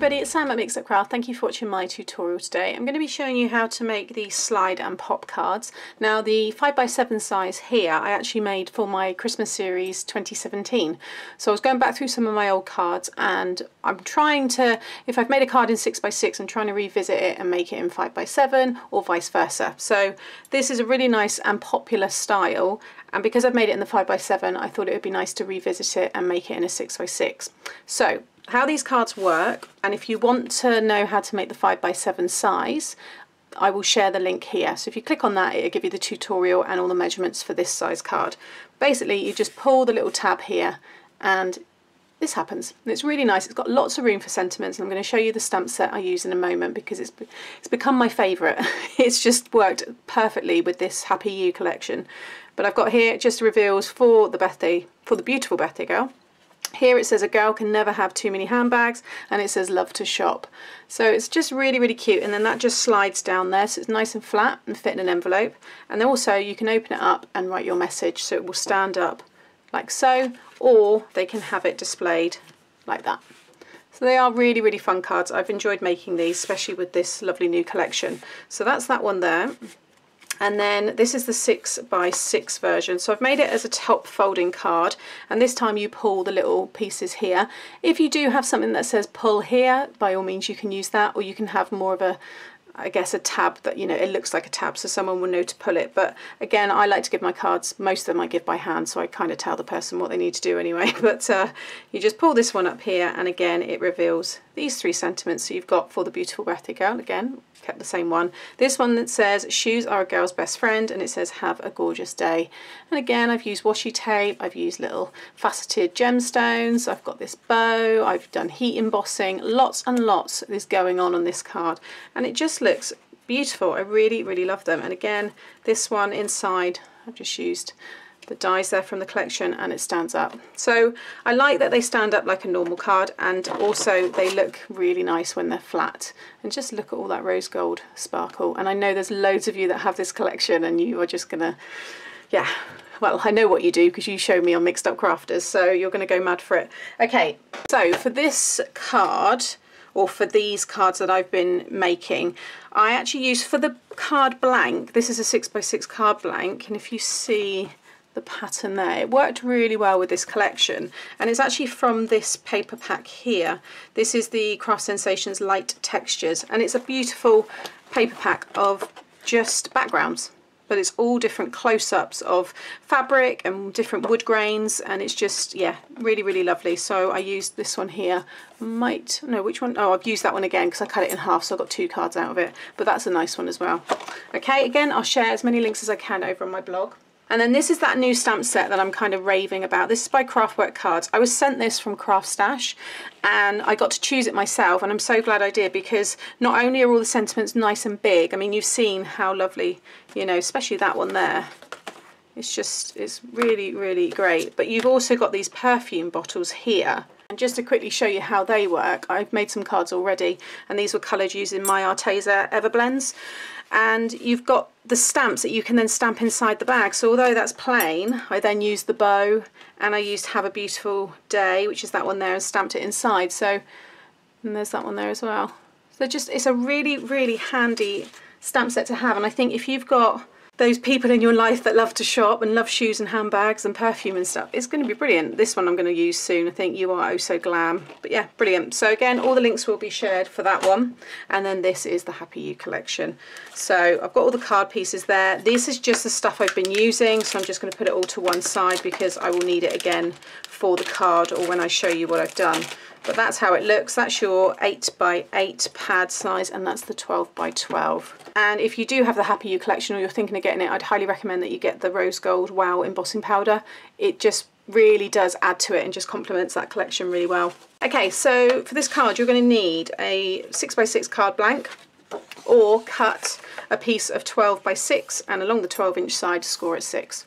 everybody, it's Sam at Mixed Up Craft. Thank you for watching my tutorial today. I'm going to be showing you how to make these slide and pop cards. Now the 5x7 size here I actually made for my Christmas series 2017. So I was going back through some of my old cards and I'm trying to, if I've made a card in 6x6, I'm trying to revisit it and make it in 5x7 or vice versa. So this is a really nice and popular style and because I've made it in the 5x7 I thought it would be nice to revisit it and make it in a 6x6. So how these cards work and if you want to know how to make the 5x7 size I will share the link here. So if you click on that it'll give you the tutorial and all the measurements for this size card. Basically you just pull the little tab here and this happens. And it's really nice. It's got lots of room for sentiments and I'm going to show you the stamp set I use in a moment because it's it's become my favorite. It's just worked perfectly with this happy you collection. But I've got here just reveals for the birthday for the beautiful birthday girl here it says a girl can never have too many handbags and it says love to shop. So it's just really, really cute. And then that just slides down there. So it's nice and flat and fit in an envelope. And then also you can open it up and write your message. So it will stand up like so, or they can have it displayed like that. So they are really, really fun cards. I've enjoyed making these, especially with this lovely new collection. So that's that one there and then this is the 6 by 6 version. So I've made it as a top folding card and this time you pull the little pieces here. If you do have something that says pull here by all means you can use that or you can have more of a I guess a tab that you know it looks like a tab so someone will know to pull it but again I like to give my cards most of them I give by hand so I kind of tell the person what they need to do anyway but uh, you just pull this one up here and again it reveals these three sentiments so you've got for the beautiful birthday girl again kept the same one. This one that says shoes are a girl's best friend and it says have a gorgeous day. And again I've used washi tape, I've used little faceted gemstones, I've got this bow, I've done heat embossing, lots and lots is going on on this card and it just looks beautiful. I really really love them and again this one inside I've just used the dies there from the collection and it stands up. So I like that they stand up like a normal card and also they look really nice when they're flat. And just look at all that rose gold sparkle. And I know there's loads of you that have this collection and you are just gonna, yeah, well, I know what you do because you show me on Mixed Up Crafters, so you're going to go mad for it. Okay, so for this card, or for these cards that I've been making, I actually use for the card blank, this is a 6x6 card blank, and if you see the pattern there. It worked really well with this collection and it's actually from this paper pack here. This is the Craft Sensations Light Textures and it's a beautiful paper pack of just backgrounds but it's all different close-ups of fabric and different wood grains and it's just yeah really really lovely. So I used this one here. Might no which one? Oh I've used that one again because I cut it in half so I got two cards out of it but that's a nice one as well. Okay again I'll share as many links as I can over on my blog and then this is that new stamp set that I'm kind of raving about. This is by Craftwork Cards. I was sent this from Craft Stash and I got to choose it myself and I'm so glad I did because not only are all the sentiments nice and big, I mean you've seen how lovely, you know, especially that one there. It's just, it's really, really great. But you've also got these perfume bottles here. And just to quickly show you how they work, I've made some cards already and these were coloured using my Arteza Everblends and you've got the stamps that you can then stamp inside the bag. So although that's plain I then used the bow and I used have a beautiful day which is that one there and stamped it inside. So and there's that one there as well. So just it's a really really handy stamp set to have. And I think if you've got those people in your life that love to shop and love shoes and handbags and perfume and stuff. It's going to be brilliant. This one I'm going to use soon. I think you are oh so glam. But yeah, brilliant. So again, all the links will be shared for that one. And then this is the Happy You collection. So I've got all the card pieces there. This is just the stuff I've been using. So I'm just going to put it all to one side because I will need it again for the card or when I show you what I've done but that's how it looks. That's your 8 by 8 pad size and that's the 12 by 12 and if you do have the Happy You collection or you're thinking of getting it I'd highly recommend that you get the rose gold wow embossing powder. It just really does add to it and just complements that collection really well. Okay so for this card you're going to need a 6 by 6 card blank or cut a piece of 12 by 6 and along the 12 inch side score at 6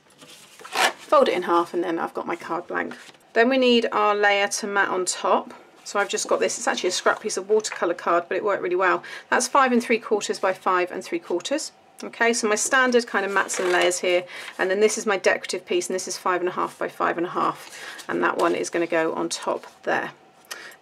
fold it in half and then I've got my card blank. Then we need our layer to mat on top so I've just got this, it's actually a scrap piece of watercolour card, but it worked really well. That's five and three quarters by five and three quarters. Okay, so my standard kind of mats and layers here, and then this is my decorative piece, and this is five and a half by five and a half, and that one is going to go on top there.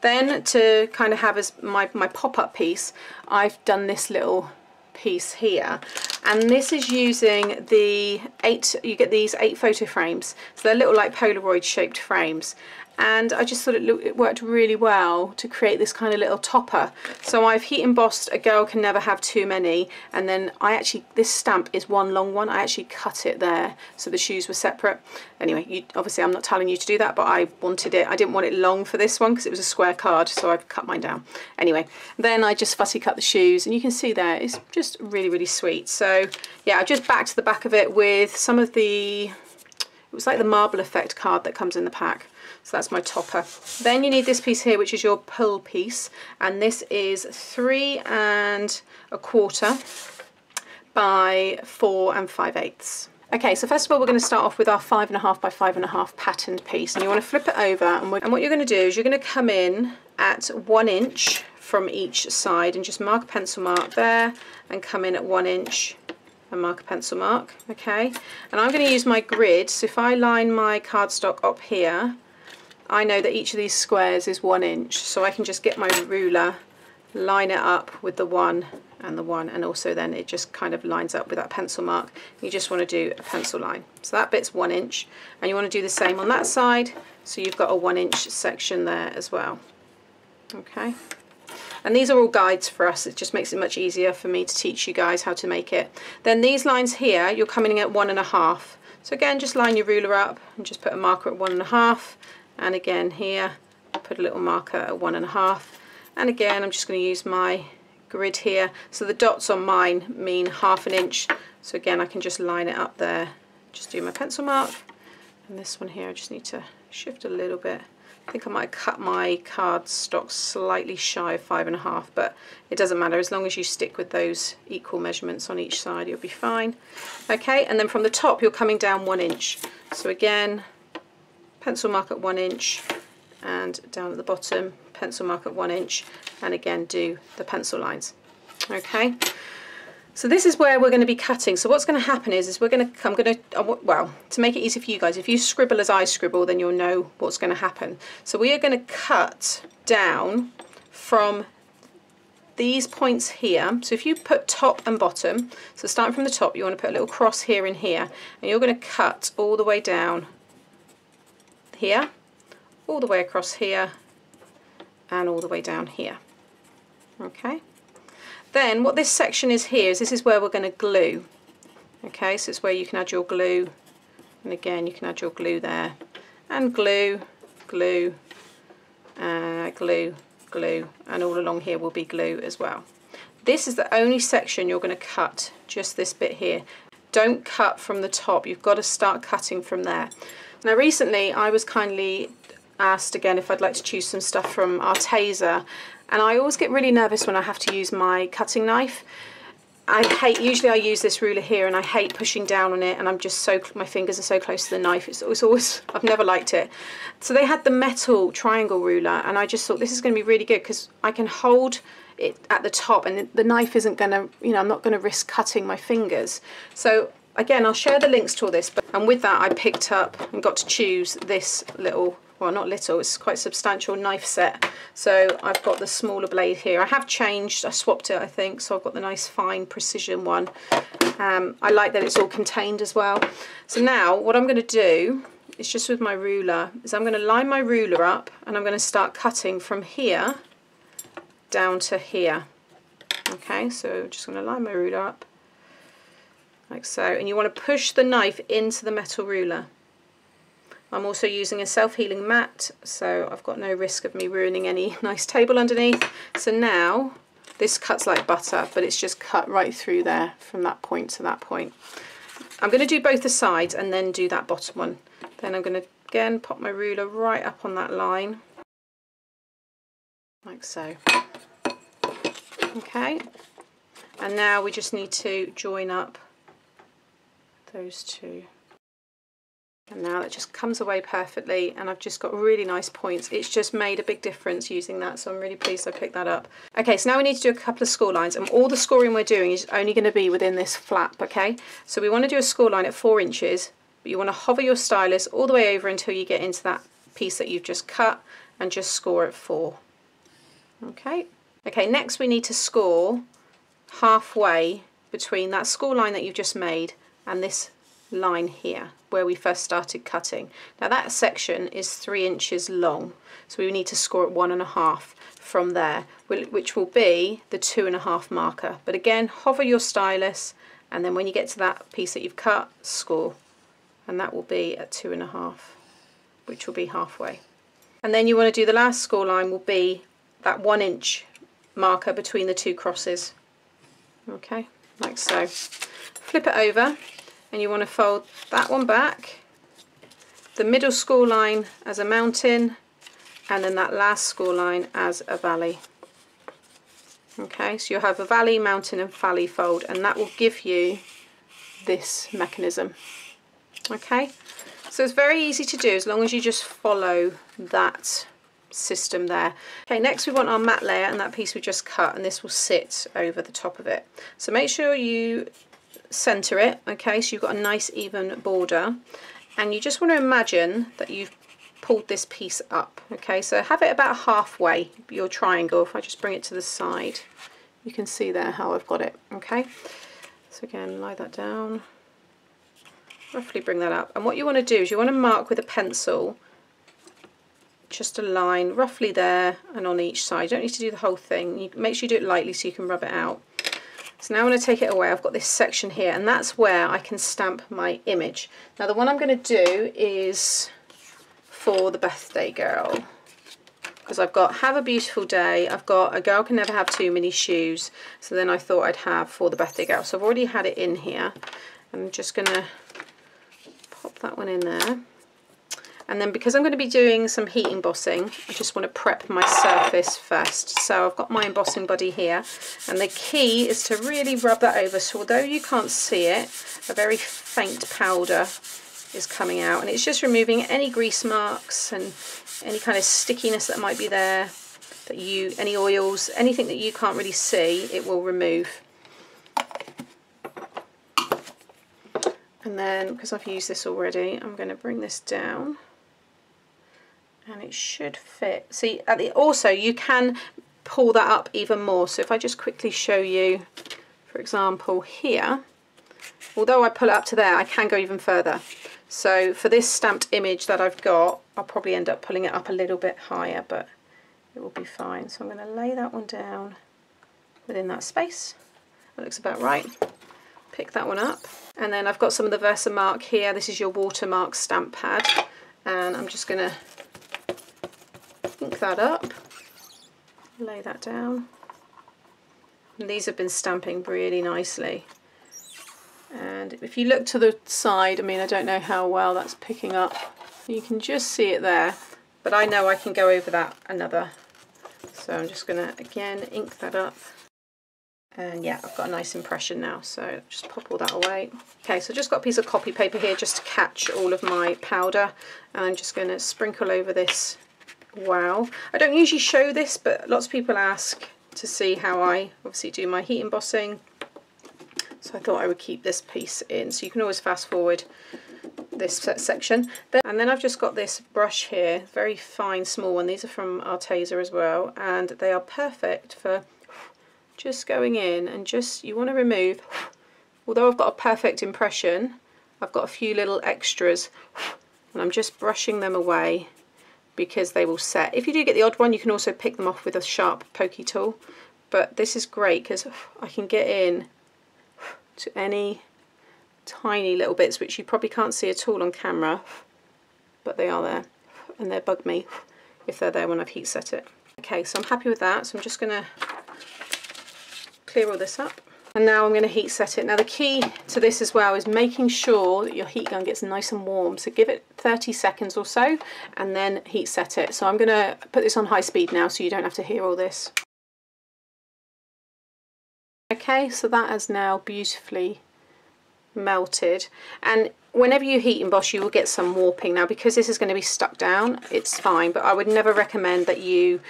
Then to kind of have as my, my pop-up piece, I've done this little piece here and this is using the eight you get these eight photo frames so they're little like polaroid shaped frames and I just thought it, looked, it worked really well to create this kind of little topper. So I've heat embossed A Girl Can Never Have Too Many and then I actually, this stamp is one long one, I actually cut it there so the shoes were separate. Anyway, you, obviously I'm not telling you to do that but I wanted it, I didn't want it long for this one because it was a square card so I've cut mine down. Anyway, then I just fussy cut the shoes and you can see there it's just really really sweet. So yeah, I've just backed the back of it with some of the, it was like the marble effect card that comes in the pack. So that's my topper. Then you need this piece here, which is your pull piece. And this is three and a quarter by four and five eighths. Okay, so first of all, we're going to start off with our five and a half by five and a half patterned piece. And you want to flip it over. And, and what you're going to do is you're going to come in at one inch from each side and just mark a pencil mark there and come in at one inch and mark a pencil mark okay and I'm going to use my grid so if I line my cardstock up here I know that each of these squares is one inch so I can just get my ruler line it up with the one and the one and also then it just kind of lines up with that pencil mark. You just want to do a pencil line. So that bit's one inch and you want to do the same on that side so you've got a one inch section there as well. Okay? And these are all guides for us it just makes it much easier for me to teach you guys how to make it. Then these lines here you're coming in at one and a half. So again just line your ruler up and just put a marker at one and a half and again here put a little marker at one and a half. And again I'm just going to use my grid here. So the dots on mine mean half an inch. So again I can just line it up there. Just do my pencil mark. And this one here I just need to shift a little bit. I think I might cut my card stock slightly shy of five and a half but it doesn't matter. As long as you stick with those equal measurements on each side you'll be fine. Okay and then from the top you're coming down one inch. So again pencil mark at one inch and down at the bottom pencil mark at one inch and again do the pencil lines. Okay? So this is where we're going to be cutting. So what's going to happen is, is we're going to I'm going to well to make it easy for you guys if you scribble as I scribble then you'll know what's going to happen. So we are going to cut down from these points here. So if you put top and bottom so starting from the top you want to put a little cross here and here and you're going to cut all the way down here, all the way across here, and all the way down here. Okay. Then what this section is here is this is where we're going to glue. Okay, so it's where you can add your glue, and again you can add your glue there, and glue, glue, uh, glue, glue, and all along here will be glue as well. This is the only section you're going to cut, just this bit here. Don't cut from the top, you've got to start cutting from there. Now recently I was kindly asked again if I'd like to choose some stuff from Arteza and I always get really nervous when I have to use my cutting knife. I hate, usually I use this ruler here and I hate pushing down on it and I'm just so, my fingers are so close to the knife, it's, it's always, I've never liked it. So they had the metal triangle ruler and I just thought this is going to be really good because I can hold it at the top and the knife isn't going to, you know, I'm not going to risk cutting my fingers. So again I'll share the links to all this but and with that I picked up and got to choose this little well not little it's quite substantial knife set. So I've got the smaller blade here. I have changed I swapped it I think so I've got the nice fine precision one. Um, I like that it's all contained as well. So now what I'm going to do is just with my ruler is I'm going to line my ruler up and I'm going to start cutting from here down to here. Okay so just going to line my ruler up like so and you want to push the knife into the metal ruler. I'm also using a self-healing mat so I've got no risk of me ruining any nice table underneath. So now this cuts like butter but it's just cut right through there from that point to that point. I'm going to do both the sides and then do that bottom one. Then I'm going to again pop my ruler right up on that line. Like so. Okay. And now we just need to join up those two. And now it just comes away perfectly and I've just got really nice points. It's just made a big difference using that so I'm really pleased I picked that up. Okay so now we need to do a couple of score lines and all the scoring we're doing is only going to be within this flap okay? So we want to do a score line at four inches but you want to hover your stylus all the way over until you get into that piece that you've just cut and just score at four. Okay. Okay, next we need to score halfway between that score line that you've just made and this line here where we first started cutting. Now that section is three inches long, so we need to score at one and a half from there, which will be the two and a half marker. But again, hover your stylus, and then when you get to that piece that you've cut, score. And that will be at two and a half, which will be halfway. And then you want to do the last score line will be that one inch marker between the two crosses. Okay, like so. Flip it over and you want to fold that one back, the middle score line as a mountain, and then that last score line as a valley. Okay, so you'll have a valley, mountain and valley fold and that will give you this mechanism. Okay, so it's very easy to do as long as you just follow that system there. Okay, next we want our mat layer and that piece we just cut and this will sit over the top of it. So make sure you center it, okay, so you've got a nice even border and you just want to imagine that you've pulled this piece up, okay, so have it about halfway, your triangle, if I just bring it to the side, you can see there how I've got it, okay. So again, lie that down, roughly bring that up, and what you want to do is you want to mark with a pencil just a line roughly there and on each side. You don't need to do the whole thing. You make sure you do it lightly so you can rub it out. So now I'm going to take it away. I've got this section here and that's where I can stamp my image. Now the one I'm going to do is for the birthday girl because I've got have a beautiful day. I've got a girl can never have too many shoes. So then I thought I'd have for the birthday girl. So I've already had it in here. I'm just gonna pop that one in there and then because I'm going to be doing some heat embossing, I just want to prep my surface first. So I've got my embossing buddy here. And the key is to really rub that over. So although you can't see it, a very faint powder is coming out. And it's just removing any grease marks and any kind of stickiness that might be there. That you, any oils, anything that you can't really see, it will remove. And then, because I've used this already, I'm going to bring this down and it should fit. See, the, also you can pull that up even more. So if I just quickly show you, for example, here, although I pull it up to there, I can go even further. So for this stamped image that I've got, I'll probably end up pulling it up a little bit higher, but it will be fine. So I'm going to lay that one down within that space. That looks about right. Pick that one up. And then I've got some of the Versamark here. This is your watermark stamp pad. And I'm just going to ink that up, lay that down. And these have been stamping really nicely. And if you look to the side, I mean, I don't know how well that's picking up. You can just see it there, but I know I can go over that another. So I'm just gonna, again, ink that up. And yeah, I've got a nice impression now, so just pop all that away. Okay, so I've just got a piece of copy paper here just to catch all of my powder. And I'm just gonna sprinkle over this wow. I don't usually show this, but lots of people ask to see how I obviously do my heat embossing. So I thought I would keep this piece in. So you can always fast forward this section. And then I've just got this brush here, very fine, small one. These are from Arteza as well, and they are perfect for just going in and just, you want to remove, although I've got a perfect impression, I've got a few little extras, and I'm just brushing them away because they will set. If you do get the odd one, you can also pick them off with a sharp pokey tool. But this is great because I can get in to any tiny little bits which you probably can't see at all on camera, but they are there and they bug me if they're there when I've heat set it. Okay, so I'm happy with that, so I'm just going to clear all this up. And now I'm going to heat set it. Now the key to this as well is making sure that your heat gun gets nice and warm. So give it 30 seconds or so and then heat set it. So I'm going to put this on high speed now so you don't have to hear all this. Okay, so that has now beautifully melted. And whenever you heat emboss you will get some warping. Now because this is going to be stuck down, it's fine, but I would never recommend that you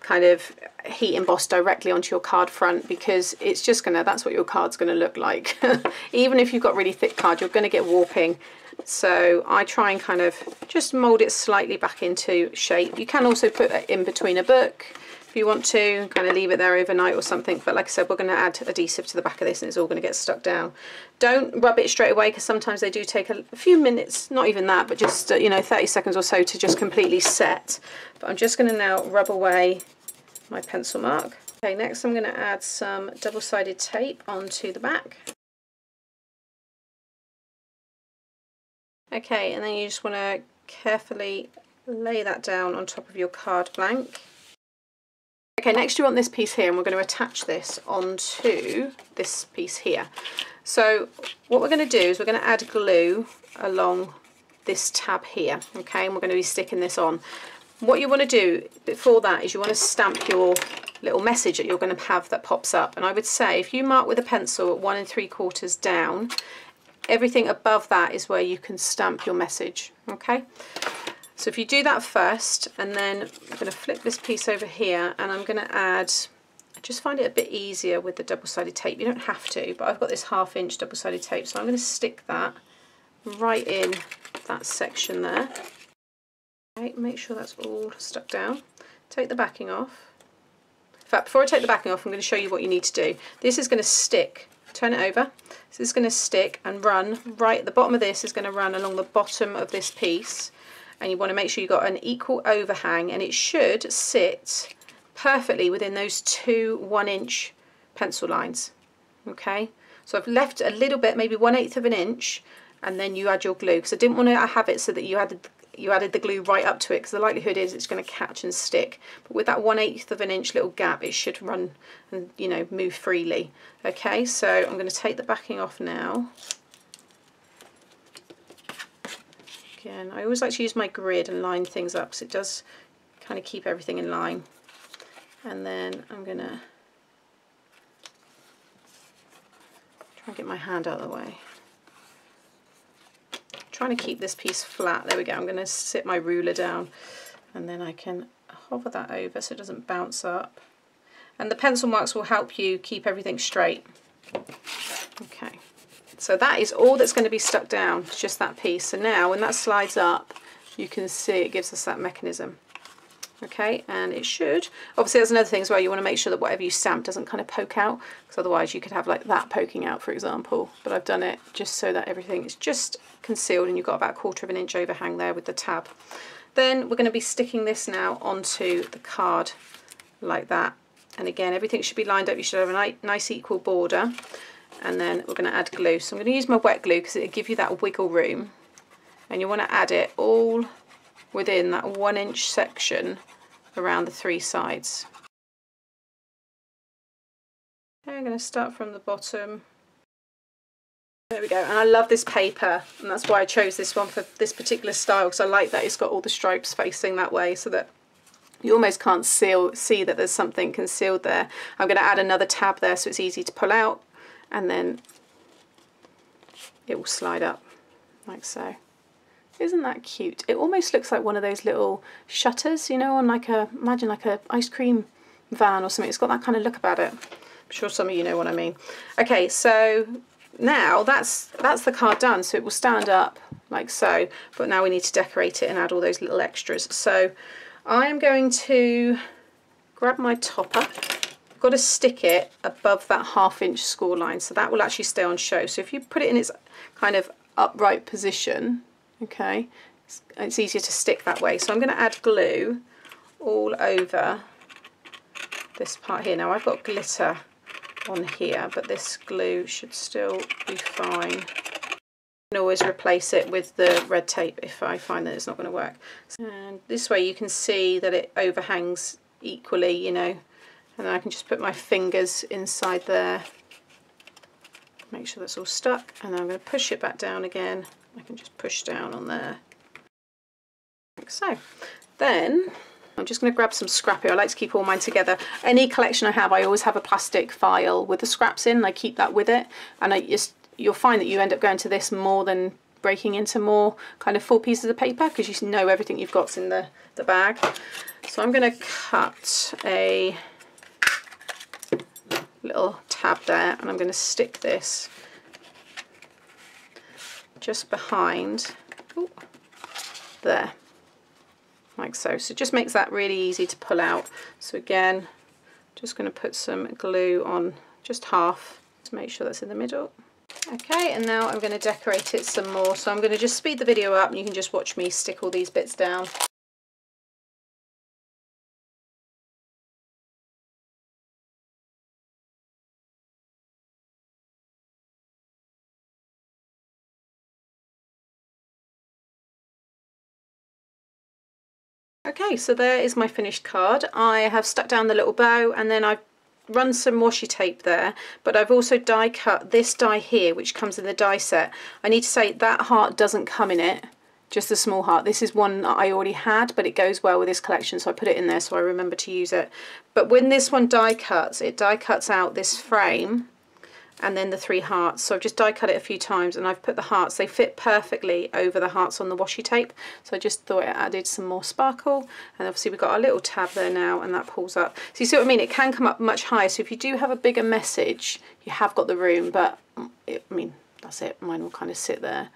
kind of heat emboss directly onto your card front because it's just gonna that's what your card's gonna look like. Even if you've got really thick card you're gonna get warping. So I try and kind of just mold it slightly back into shape. You can also put it in between a book if you want to kind of leave it there overnight or something but like I said we're going to add adhesive to the back of this and it's all going to get stuck down. Don't rub it straight away because sometimes they do take a, few minutes not even that but just uh, you know 30 seconds or so to just completely set. But I'm just going to now rub away my pencil mark. Okay next I'm going to add some double-sided tape onto the back. Okay and then you just want to carefully lay that down on top of your card blank Okay, next you want this piece here and we're going to attach this onto this piece here. So what we're going to do is we're going to add glue along this tab here, okay, and we're going to be sticking this on. What you want to do before that is you want to stamp your little message that you're going to have that pops up. And I would say if you mark with a pencil at one and three quarters down, everything above that is where you can stamp your message, okay? So if you do that first, and then I'm going to flip this piece over here, and I'm going to add, I just find it a bit easier with the double-sided tape. You don't have to, but I've got this half-inch double-sided tape, so I'm going to stick that right in that section there. Okay, make sure that's all stuck down. Take the backing off. In fact, before I take the backing off, I'm going to show you what you need to do. This is going to stick. Turn it over. This is going to stick and run right at the bottom of this is going to run along the bottom of this piece and you want to make sure you've got an equal overhang and it should sit perfectly within those two one inch pencil lines okay? So I've left a little bit maybe one eighth of an inch and then you add your glue because I didn't want to have it so that you added you added the glue right up to it because the likelihood is it's going to catch and stick. But with that one eighth of an inch little gap it should run and you know move freely okay? So I'm going to take the backing off now again. I always like to use my grid and line things up because it does kind of keep everything in line. And then I'm going to try and get my hand out of the way. I'm trying to keep this piece flat. There we go. I'm going to sit my ruler down and then I can hover that over so it doesn't bounce up. And the pencil marks will help you keep everything straight. Okay. So that is all that's going to be stuck down, just that piece. So now when that slides up, you can see it gives us that mechanism. Okay, and it should. Obviously there's another thing as well, you want to make sure that whatever you stamp doesn't kind of poke out, because otherwise you could have like that poking out, for example. But I've done it just so that everything is just concealed and you've got about a quarter of an inch overhang there with the tab. Then we're going to be sticking this now onto the card like that. And again, everything should be lined up. You should have a nice equal border and then we're going to add glue. So I'm going to use my wet glue because it'll give you that wiggle room and you want to add it all within that one inch section around the three sides. Okay, I'm going to start from the bottom. There we go, and I love this paper, and that's why I chose this one for this particular style, because I like that it's got all the stripes facing that way, so that you almost can't seal, see that there's something concealed there. I'm going to add another tab there so it's easy to pull out, and then it will slide up like so. Isn't that cute? It almost looks like one of those little shutters, you know, on like a, imagine like a ice cream van or something. It's got that kind of look about it. I'm sure some of you know what I mean. Okay, so now that's that's the card done. So it will stand up like so, but now we need to decorate it and add all those little extras. So I am going to grab my topper got to stick it above that half inch score line so that will actually stay on show. So if you put it in its kind of upright position, okay, it's, it's easier to stick that way. So I'm going to add glue all over this part here. Now I've got glitter on here, but this glue should still be fine. I can always replace it with the red tape if I find that it's not going to work. And this way you can see that it overhangs equally, you know, and then I can just put my fingers inside there make sure that's all stuck and then I'm going to push it back down again I can just push down on there like so then I'm just going to grab some scrap here. I like to keep all mine together. Any collection I have, I always have a plastic file with the scraps in. I keep that with it. And I just, you'll find that you end up going to this more than breaking into more kind of full pieces of paper because you know everything you've got in the, the bag. So I'm going to cut a little tab there and I'm going to stick this just behind ooh, there like so. So it just makes that really easy to pull out. So again, just going to put some glue on just half to make sure that's in the middle. Okay, and now I'm going to decorate it some more. So I'm going to just speed the video up and you can just watch me stick all these bits down. Okay, so there is my finished card. I have stuck down the little bow and then I've run some washi tape there, but I've also die cut this die here, which comes in the die set. I need to say that heart doesn't come in it, just a small heart. This is one that I already had, but it goes well with this collection, so I put it in there so I remember to use it. But when this one die cuts, it die cuts out this frame and then the three hearts. So I've just die cut it a few times and I've put the hearts, they fit perfectly over the hearts on the washi tape. So I just thought it added some more sparkle. And obviously we've got our little tab there now and that pulls up. So you see what I mean? It can come up much higher. So if you do have a bigger message, you have got the room, but mm, it, I mean, that's it. Mine will kind of sit there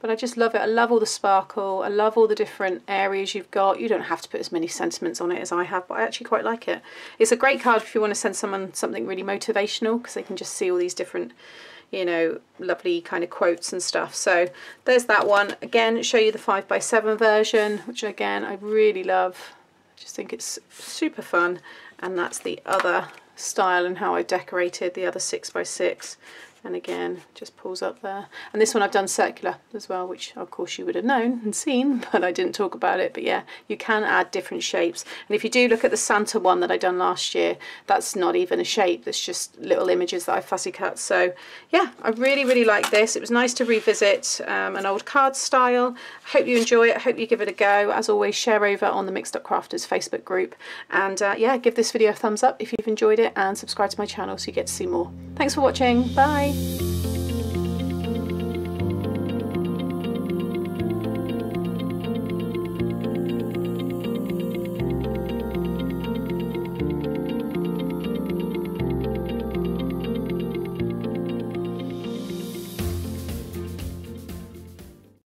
but I just love it. I love all the sparkle. I love all the different areas you've got. You don't have to put as many sentiments on it as I have, but I actually quite like it. It's a great card if you want to send someone something really motivational because they can just see all these different, you know, lovely kind of quotes and stuff. So there's that one. Again, show you the 5x7 version, which again, I really love. I just think it's super fun. And that's the other style and how I decorated the other 6x6 and again just pulls up there. And this one I've done circular as well which of course you would have known and seen but I didn't talk about it. But yeah you can add different shapes. And if you do look at the Santa one that I done last year that's not even a shape. That's just little images that I fussy cut. So yeah I really really like this. It was nice to revisit um, an old card style. I hope you enjoy it. I hope you give it a go. As always share over on the Mixed Up Crafters Facebook group. And uh, yeah give this video a thumbs up if you've enjoyed it and subscribe to my channel so you get to see more. Thanks for watching. Bye Bye.